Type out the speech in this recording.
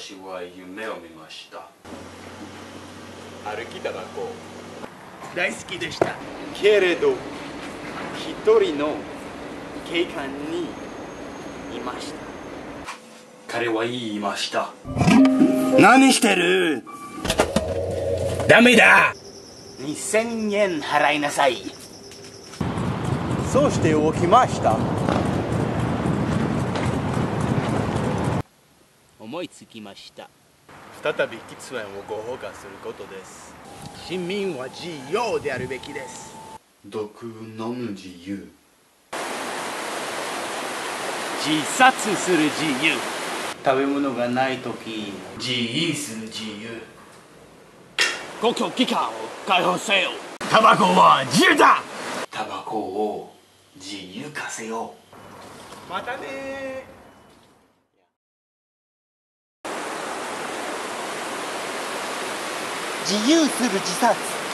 私は夢を見ました。歩きタバコ大好きでした。けれど一人の警官にいました。彼は言いました。何してる？ダメだ。2000円払いなさい。そうして動きました思いつきました。再び喫煙を合法化することです。市民は自由であるべきです。毒飲む自由。自殺する自由。食べ物がない時自由する自由。公共機関を解放せよ。タバコは自由だ。タバコを自由化せよ。またね自由する自殺。